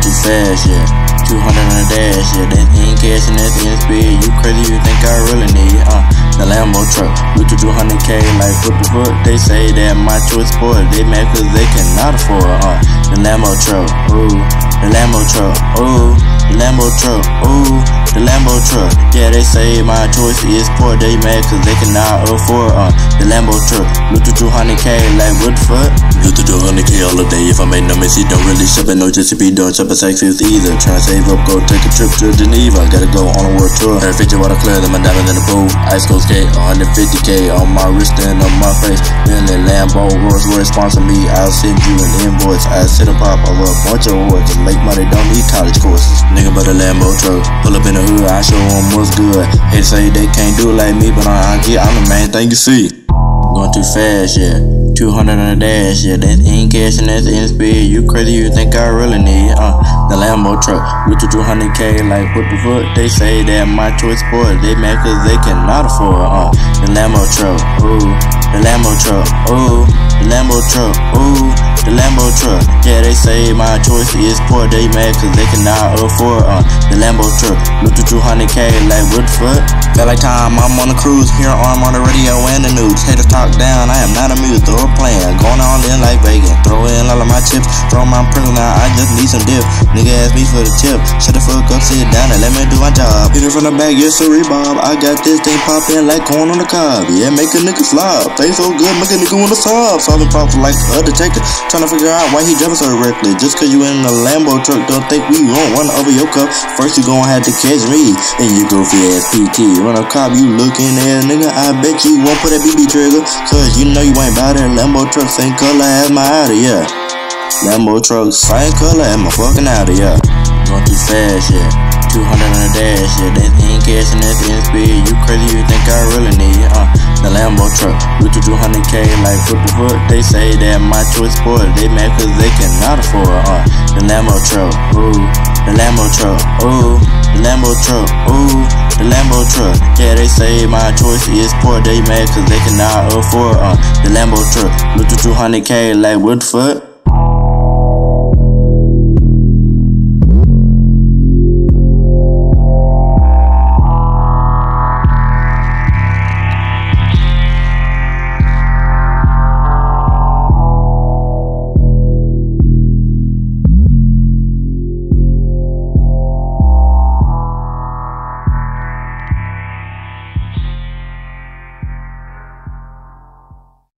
fast, yeah. 200 on the dash, yeah. That ain't at the end speed. You crazy, you think I really need it, uh. The Lambo truck, we to 200k, like what the fuck? They say that my choice sport, they mad cause they cannot afford, uh. The Lambo truck, ooh. The Lambo truck, ooh. The Lambo truck, ooh. The Lambo truck, yeah, they say my choice is poor. They mad cause they cannot afford, uh. The Lambo truck, look to 200k, like fuck? Look to 200k all day. If I make no mess, don't really shop it, no to be done. Shop sex is either. Trying to save up, go take a trip to Geneva. Gotta go on a world tour. Every feature water clear, then my diamond in the pool. Ice cold skate, 150k on my wrist and on my face. Bentley, Lambo, Rolls Royce sponsor me. I'll send you an invoice. I sit and pop over a bunch of awards. To make money, don't need college courses. Nigga, but a Lambo truck. Pull up in the hood, I show them what's good. Hate say they can't do it like me, but I, I get, I'm the main thing you see. Going too fast, yeah. 200 on the dash, yeah. That ain't cashing at the end speed. You crazy, you think I really need, uh. The Lambo truck, with the 200k, like what the fuck? They say that my choice sport, they mad cause they cannot afford, uh. The Lambo truck, ooh. Lambo truck, ooh. The Lambo truck, ooh. The Lambo truck, yeah, they say my choice is poor. They mad cause they cannot afford, uh. The Lambo truck, with the 200k, like what the fuck? Like time, I'm on a cruise, here arm on the radio and the news. Haters talk down, I am not amused or playing. Going all in in all my chips, throw my prints now, I just need some dip. Nigga ask me for the tip, shut the fuck up, sit down and let me do my job. Hit it from the back, yes sir, Bob. I got this thing popping like corn on the cob. Yeah, make a nigga flop. Play so good, make a nigga wanna sob. Solving problems like a detective, trying to figure out why he jumping so reckless. Just cause you in a Lambo truck, don't think we gon' run over your cup. First you gon' have to catch me, and you goofy ass PT. Run a cop, you looking at nigga, I bet you won't put that BB trigger. Cause you know you ain't bout it. Lambo truck, same color as my Audi, yeah. Lambo truck, same color as my fucking Audi, yeah. Going too fast, yeah. 200 on the dash, yeah. That ain't cashing at the end speed. You crazy, you think I really need it, uh. The Lambo truck, with the 200k, like what the fuck? They say that my choice sport, they mad cause they cannot afford, uh. The Lambo truck, ooh. The Lambo truck, ooh. The Lambo truck, ooh. The Lambo truck, yeah, they say my choice is poor. They mad cause they cannot afford, uh. The Lambo truck, with the 200k, like what the fuck?